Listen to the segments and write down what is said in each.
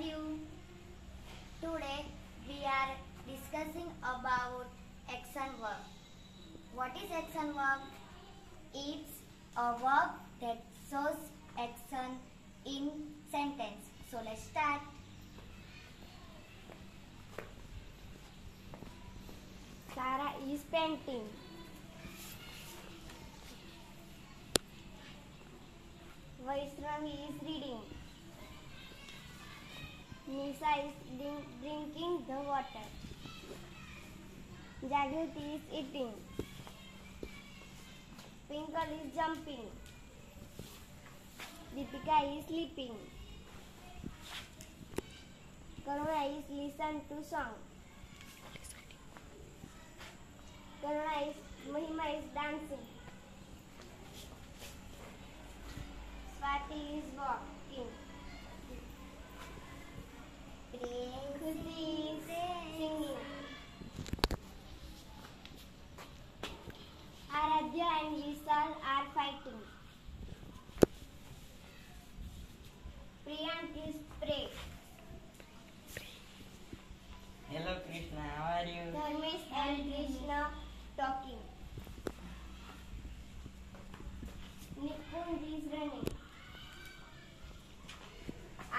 you? Today we are discussing about action verb. What is action verb? It's a verb that shows action in sentence. So let's start. Sarah is painting. Vaishnavi is reading. Nisa is drink, drinking the water. Jagriti is eating. Twinkle is jumping. Deepika is sleeping. Karuna is listen to song. Karuna is Mahima is dancing. Swati is walking.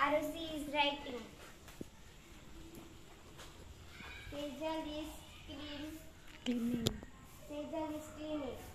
Arusi is writing. Sejal is cleaning. Sejal is cleaning.